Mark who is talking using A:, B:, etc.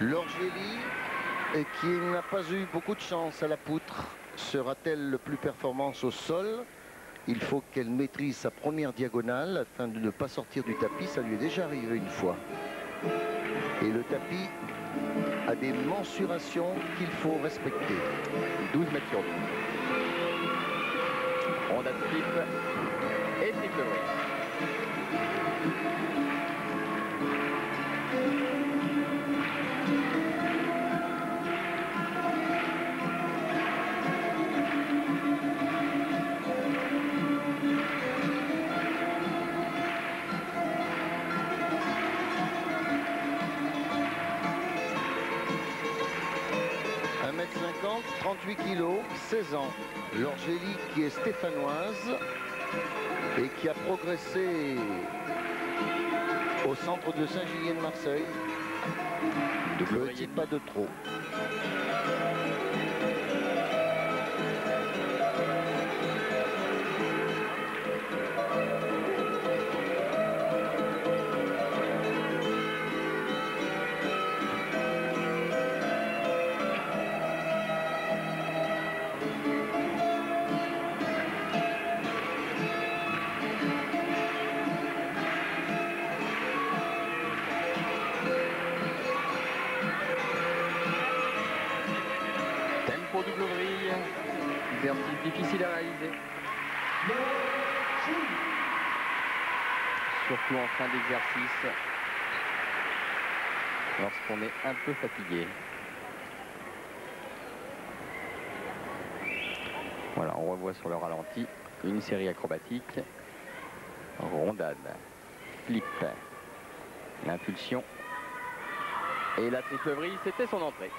A: L'Orgélie, qui n'a pas eu beaucoup de chance à la poutre, sera-t-elle le plus performance au sol? Il faut qu'elle maîtrise sa première diagonale afin de ne pas sortir du tapis. Ça lui est déjà arrivé une fois. Et le tapis a des mensurations qu'il faut respecter.
B: 12 mètres sur 12. Rondade flip et triple
A: 38 kilos, 16 ans. L'Orgélie qui est stéphanoise et qui a progressé au centre de Saint-Julien de Marseille. Ne pas de trop.
B: Difficile à réaliser. Surtout en fin d'exercice, lorsqu'on est un peu fatigué. Voilà, on revoit sur le ralenti une série acrobatique, rondade, flip, l'impulsion et la triple c'était son entrée.